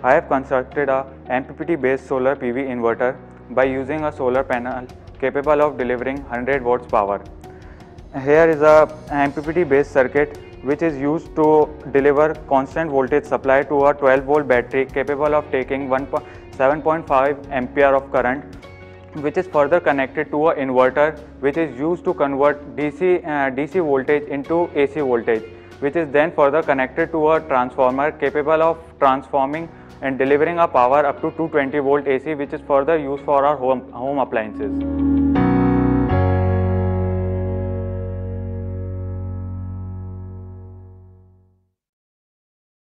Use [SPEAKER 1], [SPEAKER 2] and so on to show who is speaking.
[SPEAKER 1] I have constructed a MPPT based solar PV inverter by using a solar panel capable of delivering 100 watts power. Here is a MPPT based circuit which is used to deliver constant voltage supply to a 12 volt battery capable of taking 7.5 ampere of current which is further connected to a inverter which is used to convert DC, uh, DC voltage into AC voltage which is then further connected to a transformer capable of transforming and delivering a power up to 220 volt AC which is further used for our home, home appliances.